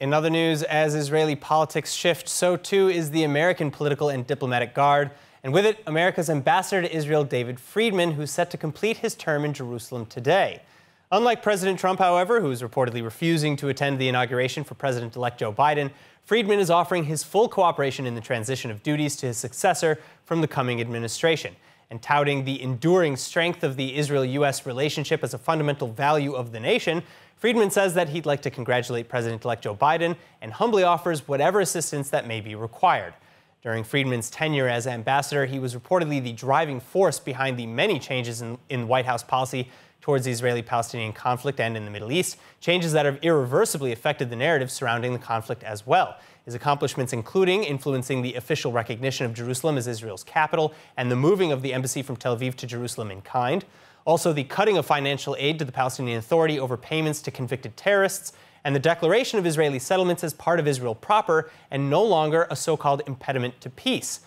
In other news, as Israeli politics shift, so too is the American political and diplomatic guard. And with it, America's ambassador to Israel, David Friedman, who's set to complete his term in Jerusalem today. Unlike President Trump, however, who is reportedly refusing to attend the inauguration for President elect Joe Biden, Friedman is offering his full cooperation in the transition of duties to his successor from the coming administration. And touting the enduring strength of the Israel U.S. relationship as a fundamental value of the nation, Friedman says that he'd like to congratulate President elect Joe Biden and humbly offers whatever assistance that may be required. During Friedman's tenure as ambassador, he was reportedly the driving force behind the many changes in, in White House policy towards the Israeli Palestinian conflict and in the Middle East, changes that have irreversibly affected the narrative surrounding the conflict as well. His accomplishments including influencing the official recognition of Jerusalem as Israel's capital and the moving of the embassy from Tel Aviv to Jerusalem in kind, also the cutting of financial aid to the Palestinian Authority over payments to convicted terrorists, and the declaration of Israeli settlements as part of Israel proper and no longer a so called impediment to peace.